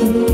웃